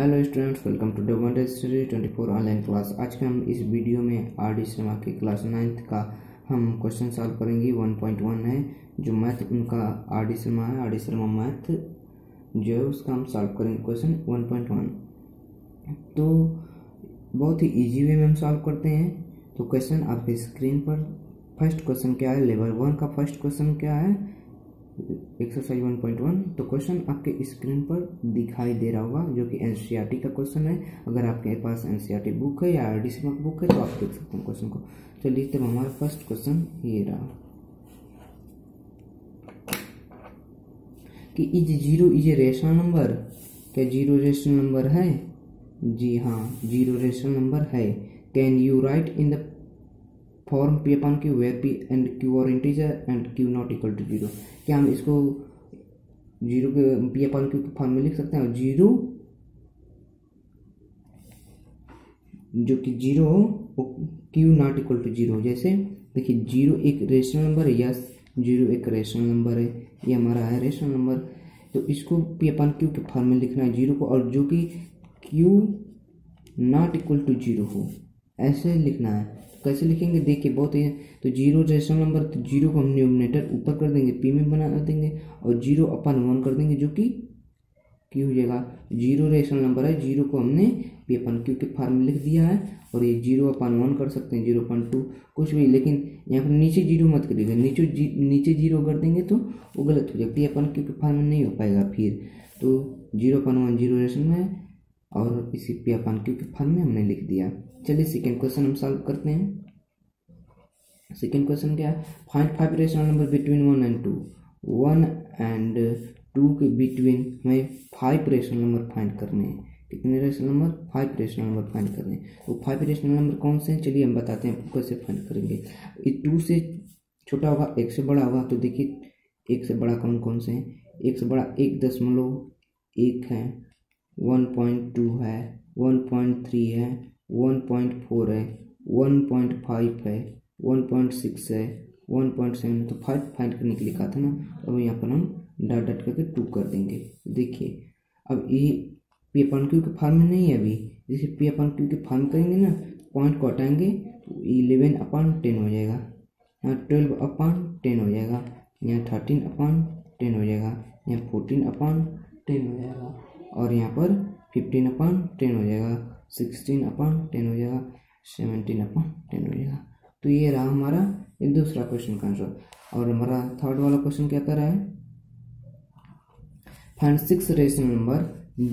Hello students welcome to document study twenty four online class आज के हम इस वीडियो में आर डी शर्मा की क्लास नाइन्थ का हम क्वेश्चन सॉल्व करेंगे। वन पॉइंट वन है जो मैथ उनका आर डी शर्मा है। आर डी शर्मा मैथ जो है, उसका हम सॉल्व करेंगे क्वेश्चन वन पॉइंट वन तो बहुत ही इजी वे में हम सॉल्व करते हैं। तो क्वेश्चन आपके स्क्रीन पर फ़र्स्ट क्वेश्चन क्या है? लेवल वन का फ़र्स्ट क्वेश्चन क्या है? एक्सरसाइज वन पॉइंट वन तो क्वेश्चन आपके स्क्रीन पर दिखाई दे रहा होगा, जो कि एनसीईआरटी का क्वेश्चन है। अगर आपके पास एनसीईआरटी बुक है या आर डी बुक है तो आप देख सकते हैं क्वेश्चन को। चलिए तब हमारा फ़र्स्ट क्वेश्चन ये रहा। कि is zero is a rational number क्या ज़ीरो रेशनल नंबर है? जी हाँ ज़ीरो रेशनल नंबर है। Can you write in the form P upon Q where P and Q are integer and Q not equal to zero क्या हम इसको zero के P upon Q के form में लिख सकते हैं? ज़ीरो जो कि ज़ीरो हो Q not equal to zero जैसे, देखिए ज़ीरो एक रेशनल नंबर है यस ज़ीरो एक रेशनल नंबर है, ये हमारा है रेशनल नंबर तो इसको पी अपन क्यू के फॉर्म में लिखना है ज़ीरो को, और जो कि Q not equal to zero हो। ऐसे लिखना है। कैसे लिखेंगे? देखिए बहुत ही तो ज़ीरो रेशनल नंबर तो ज़ीरो को हम न्यूमिनेटर ऊपर कर देंगे पी में बना देंगे और ज़ीरो अपन वन कर देंगे जो कि क्यू हो जाएगा। ज़ीरो रेशनल नंबर है ज़ीरो को हमने पी अपन क्यू के फॉर्म में लिख दिया है और ये ज़ीरो अपन वन कर सकते हैं ज़ीरो अपन टू कुछ भी लेकिन यहाँ पर नीचे ज़ीरो मत करिएगा। नीचे जी, नीचे ज़ीरो कर देंगे तो वो गलत हो जाएगा। पी अपन क्यू के फॉर्म में नहीं हो पाएगा फिर। तो zero upon one zero rational में और इसी पी अपन क्यू के फॉर्म में हमने लिख दिया। चलिए सेकेंड क्वेश्चन हम सॉल्व करते हैं। सेकेंड क्वेश्चन क्या है? Find five rational number between one and two one and two के बिटवीन हमें फाइव रेशनल नंबर फाइंड करने हैं। कितने rational number five rational number find करने हैं। तो फाइव रेशनल नंबर कौन से हैं? चलिए हम बताते हैं कैसे फाइंड करेंगे। ये टू से छोटा होगा, एक से बड़ा होगा तो देखिए एक से बड़ा कौन कौन से हैं? एक से बड़ा एक दशमलव एक है वन पॉइंट टू है वन पॉइंट थ्री है वन पॉइंट फोर है वन पॉइंट फाइव है वन पॉइंट सिक्स है वन पॉइंट सेवन तो फाइव फाइंड करने के लिए कहा था ना, अब यहाँ पर हम डॉट डॉट करके टू कर देंगे। देखिए, अब ये पी अपन क्यू के फॉर्म में नहीं है अभी। जैसे पी अपन क्यू के फॉर्म करेंगे ना पॉइंट को हटाएँगे तो इलेवन अपान टेन हो जाएगा। यहाँ ट्वेल्व अपान टेन हो जाएगा। यहाँ थर्टीन अपान टेन हो जाएगा। यहाँ फोर्टीन अपान टेन हो जाएगा। और यहाँ पर फिफ्टीन अपान टेन हो जाएगा। सिक्सटीन अपान टेन हो जाएगा, सेवनटीन अपान टेन हो जाएगा। तो ये रहा हमारा ये दूसरा क्वेश्चन का आंसर और हमारा थर्ड वाला क्वेश्चन क्या कर रहा है? Find six rational number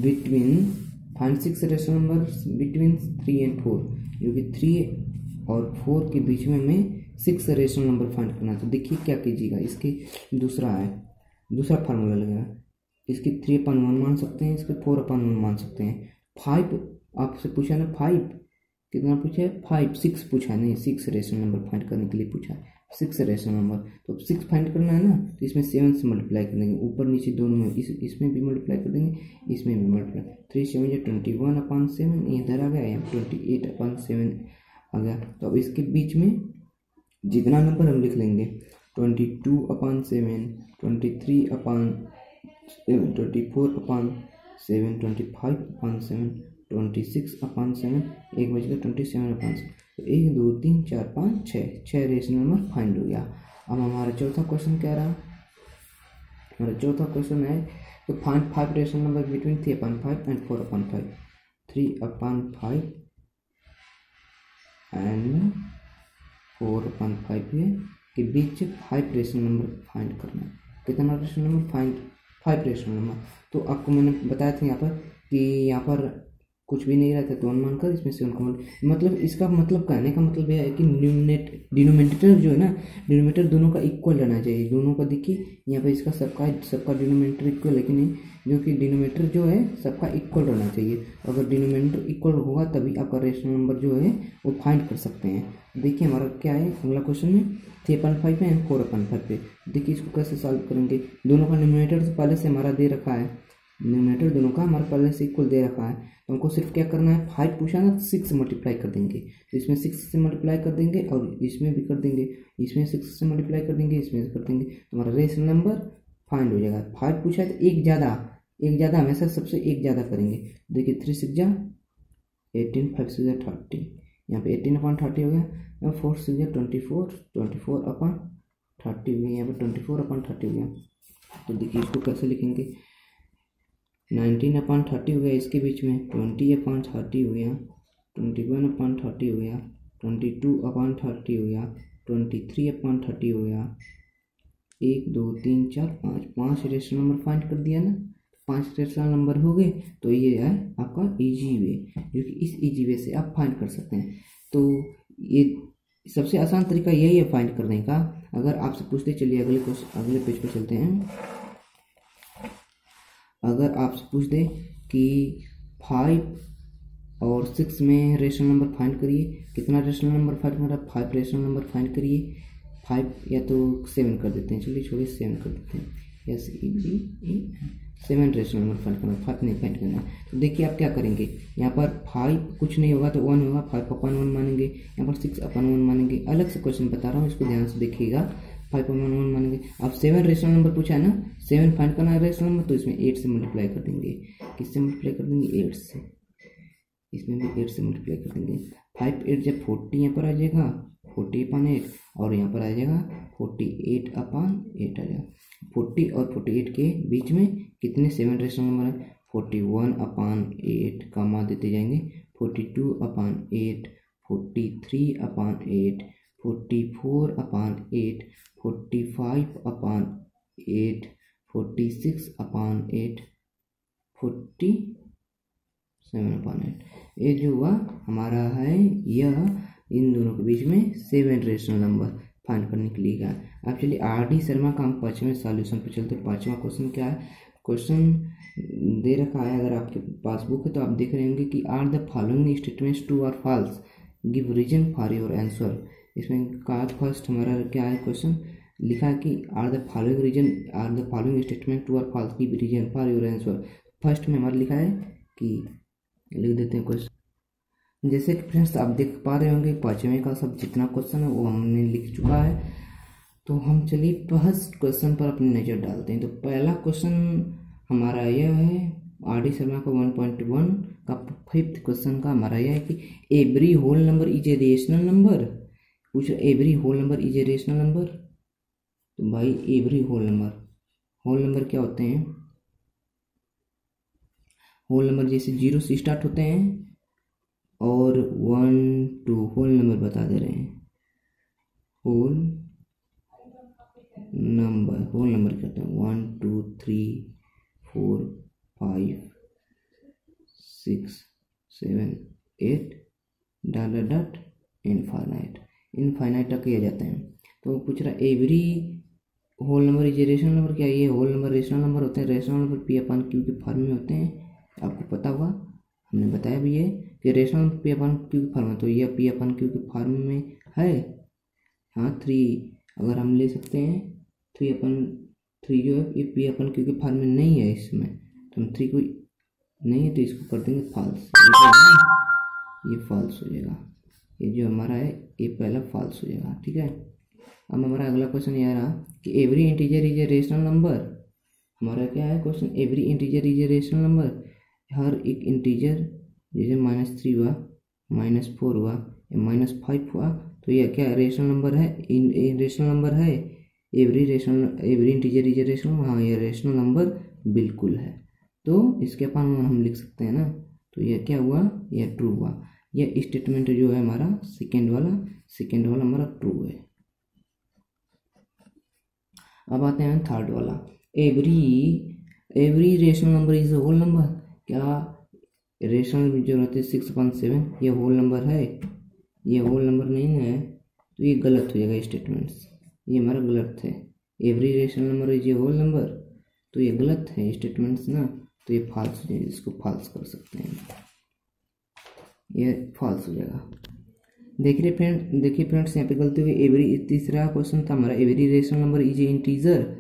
between find six rational number between three and four जो कि थ्री और फोर के बीच में हमें सिक्स रेशनल नंबर फाइंड करना है। तो देखिए क्या कीजिएगा, इसके दूसरा है, दूसरा फार्मूला लगेगा। इसकी थ्री अपन वन मान सकते हैं, इसके फोर अपन वन मान सकते हैं। फाइव आपसे पूछा ना फाइव कितना पूछा है? फाइव सिक्स पूछा है। नहीं सिक्स रेशनल नंबर फाइंड करने के लिए पूछा है। सिक्स रेशनल नंबर तो सिक्स फाइंड करना है ना तो इसमें सेवन से मल्टीप्लाई कर देंगे। ऊपर नीचे दोनों में इस, इसमें भी मल्टीप्लाई कर देंगे, इसमें भी मल्टीप्लाई थ्री सेवन या ट्वेंटी वन अपान सेवन इधर आ गया या ट्वेंटी एट अपान सेवन आ गया। तो अब इसके बीच में जितना नंबर हम लिख लेंगे twenty two upon seven twenty three upon twenty four upon seven twenty five upon seven twenty six upon seven, एक बज गया ट्वेंटी सेवन अपान सेवन। तो एक, दो, तीन, चार, पाँच छः छः रेशनल नंबर फाइंड हो गया। अब हमारा चौथा क्वेश्चन क्या रहा? हमारा चौथा क्वेश्चन है तो find five rational number between three upon five and four upon five three upon five and four upon five के बीच फाइव रेशनल नंबर फाइंड करना है। कितना rational number find five rational number तो आपको मैंने बताया था यहाँ पर कि यहाँ पर कुछ भी नहीं रहता तो अनुमान कर इसमें से कॉमन मतलब इसका मतलब कहने का मतलब यह है कि न्यूमिनेट डिनोमिनेटर जो है ना डिनोमिनेटर दोनों का इक्वल रहना चाहिए। दोनों का देखिए, यहाँ पर इसका सबका सबका डिनोमिनेटर इक्वल लेकिन जो कि डिनोमिनेटर जो है, सबका इक्वल रहना चाहिए। अगर डिनोमिनेटर इक्वल होगा, तभी आपका रेशनल नंबर जो है, वो फाइंड कर सकते हैं। देखिए हमारा क्या है, अगला क्वेश्चन में थ्री पॉइंट फाइव है एंड फोर पॉइंट फाइव पे। देखिए इसको कैसे सॉल्व करेंगे? दोनों का डिनोमिनेटर तो पहले से हमारा दे रखा है। डिनोमिनेटर दोनों का हमारे पहले से इक्वल दे रखा है। तो हमको सिर्फ़ क्या करना है? फाइव पूछा ना सिक्स मल्टीप्लाई कर देंगे। तो इसमें सिक्स से मल्टीप्लाई कर देंगे और इसमें भी कर देंगे। इसमें सिक्स से मल्टीप्लाई कर देंगे, इसमें कर देंगे। तो हमारा रेशनल नंबर फाइंड हो जाएगा। फाइव पूछा है तो एक ज़्यादा एक ज़्यादा हमेशा सबसे एक ज़्यादा करेंगे। देखिए थ्री सिक्स जा एटीन फाइव सिक्स थर्टी यहाँ पे एटीन अपॉन थर्टी हो गया। Four six twenty four twenty four upon thirty हो गया। यहाँ पे ट्वेंटी फोर अपॉन थर्टी हो गया। तो देखिए इसको कैसे लिखेंगे? नाइनटीन अपॉन थर्टी हो गया इसके बीच में ट्वेंटी अपॉन थर्टी हो गया ट्वेंटी वन अपॉन थर्टी हो गया ट्वेंटी टू अपॉन थर्टी हो गया ट्वेंटी थ्री अपॉन थर्टी हो गया। एक, दो, तीन, चार, पाँच पाँच रेशनल नंबर फाइंड कर दिया ना? पाँच रेशनल नंबर हो गए तो ये है आपका इजी वे जो कि इस इजी वे से आप फाइंड कर सकते हैं। तो ये सबसे आसान तरीका यही है फाइंड करने का। अगर आपसे पूछते चलिए अगले क्वेश्चन अगले पेज पर चलते हैं। अगर आपसे पूछ दे कि फाइव और सिक्स में रेशनल नंबर फाइंड करिए। कितना रेशनल नंबर फाइंड करा फाइव रेशनल नंबर फाइंड करिए। फाइव या तो सेवन कर देते हैं। चलिए छोड़िए सेवन कर देते हैं। S E B E seven rational number find करना। फाइव नहीं फाइंड करना। तो देखिए आप क्या करेंगे। यहाँ पर फाइव कुछ नहीं होगा तो वन होगा। फाइव अपन वन मानेंगे। यहाँ पर सिक्स अपन वन मानेंगे। अलग से क्वेश्चन बता रहा हूँ। इसको ध्यान से देखिएगा। फाइव अपन वन मानेंगे अब सेवन रेशनल नंबर पूछा है ना सेवन फाइंड करना है रेशनल नंबर तो इसमें एट से मल्टीप्लाई कर देंगे। किससे मल्टीप्लाई कर देंगे? एट से। इसमें भी एट से मल्टीप्लाई कर देंगे। फाइव एट जब फोर्टी यहाँ पर आ जाएगा फोर्टी अपान एट और यहाँ पर आ जाएगा फोर्टी एट अपान एट आ जाएगा। फोर्टी और फोर्टी एट के बीच में कितने सेवन रेशनल नंबर है? फोर्टी वन अपान एट का मान देते जाएँगे। Forty two upon eight forty three upon eight forty four upon eight forty five upon eight forty six upon eight forty seven upon eight ये जो हुआ, हमारा है यह, इन दोनों के बीच में सेवन रेशनल नंबर फाइंड करने के लिए गया अब चलिए आर डी शर्मा का हम पाँचवें सॉल्यूशन पर चलते पाँचवा क्वेश्चन क्या है? क्वेश्चन दे रखा है, अगर आपके पास बुक है तो आप देख रहे होंगे कि are the following statements true or false give reason for your answer इसमें कहा फ़र्स्ट हमारा क्या है क्वेश्चन लिखा कि are the following reason are the following statement true or false give reason for your answer first में हमारा लिखा है कि लिख देते हैं क्वेश्चन जैसे कि फ्रेंड्स आप देख पा रहे होंगे, पाँचवें का सब जितना क्वेश्चन है, वो हमने लिख चुका है। तो हम चलिए फ़र्स्ट क्वेश्चन पर अपनी नज़र डालते हैं। तो पहला क्वेश्चन हमारा यह है, आर डी शर्मा का वन पॉइंट वन का फिफ्थ क्वेश्चन का हमारा यह है कि every whole number is a rational number पूछ रहा every whole number is a rational number तो भाई every whole number whole number क्या होते हैं? होल नंबर जैसे ज़ीरो से स्टार्ट होते हैं और वन टू होल नंबर बता दे रहे हैं। होल नंबर होल नंबर क्या होते हैं? One two three four five six seven eight dot dot dot infinite infinite तक किया जाता है। तो पूछ रहा every whole number is rational number क्या ये होल नंबर रेशनल नंबर होते हैं? Rational number p upon q के फॉर्म में होते हैं। आपको पता हुआ? हमने बताया भी है कि रेशनल पी अपन क्यू के फॉर्म में तो यह पी अपन क्यू के फॉर्म में है। हाँ थ्री अगर हम ले सकते हैं थ्री अपन थ्री जो है, ये पी अपन के फॉर्म में नहीं है इसमें। तो हम थ्री को, नहीं है तो इसको कर देंगे फॉल्स ये फॉल्स हो जाएगा। ये जो हमारा है ये पहला फॉल्स हो जाएगा, ठीक है? अब हमारा अगला क्वेश्चन ये आ रहा, कि every integer is a rational number हमारा क्या है question every integer is a rational number हर एक इंटीजर जैसे माइनस थ्री हुआ माइनस फोर हुआ, या माइनस फाइव हुआ तो यह क्या रेशनल नंबर है। इन रेशनल नंबर है। Every rational every integer is a rational हाँ ये रेशनल नंबर बिल्कुल है। तो इसके अपन हम लिख सकते हैं ना। तो यह क्या हुआ? यह ट्रू हुआ। यह स्टेटमेंट जो है हमारा सेकेंड वाला सेकेंड वाला हमारा ट्रू है। अब आते हैं थर्ड वाला। Every every rational number is whole number क्या रेशनल जो रहते सिक्स पॉइंट सेवन ये होल नंबर है? ये होल नंबर नहीं है तो ये गलत हो जाएगा स्टेटमेंट्स ये हमारा गलत है। एवरी रेशनल नंबर इज़ ये होल नंबर तो ये गलत है स्टेटमेंट्स ना तो ये फॉल्स हो जाएगा, इसको फॉल्स कर सकते हैं। ये फॉल्स हो जाएगा। देख देखिए फ्रेंड देखिए फ्रेंड्स यहाँ पे गलती हुई। एवरी तीसरा क्वेश्चन था हमारा every rational number is integer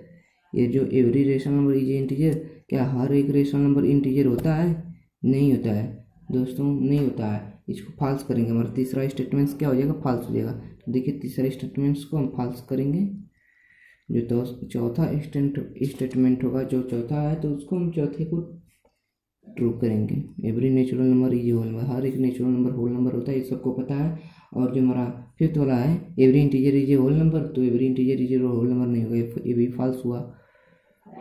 ये जो every rational number is integer क्या हर एक रेशनल नंबर इंटीजर होता है? नहीं होता है। दोस्तों, नहीं होता है। इसको फॉल्स करेंगे। हमारा तीसरा स्टेटमेंट्स क्या हो जाएगा? फॉल्स हो जाएगा। तो देखिए, तीसरा स्टेटमेंट्स को हम फॉल्स करेंगे। जो चौथा स्टेटमेंट होगा, जो चौथा है तो उसको हम चौथे को ट्रू करेंगे। Every natural number is whole number हर एक नेचुरल नंबर होल नंबर होता है, ये सबको पता है। और जो हमारा फिफ्थ वाला है every integer is a whole number तो every integer is a whole number नहीं होगा। ये भी फॉल्स हुआ।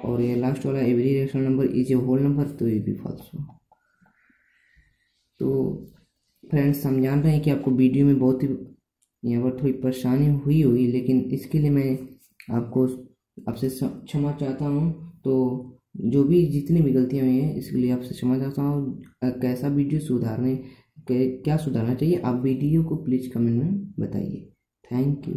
और ये लास्ट वाला every rational number is a whole number तो ये भी फॉल्स हुआ। तो फ्रेंड्स हम जान रहे हैं कि आपको वीडियो में बहुत ही, यहाँ पर थोड़ी परेशानी हुई होगी, लेकिन इसके लिए मैं आपको आपसे क्षमा चाहता हूँ। तो जो भी जितनी भी गलतियाँ हुई हैं, इसके लिए आपसे क्षमा चाहता हूँ। कैसा वीडियो सुधारने क्या सुधारना चाहिए, आप वीडियो को प्लीज़ कमेंट में बताइए। Thank you.